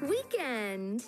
Weekend.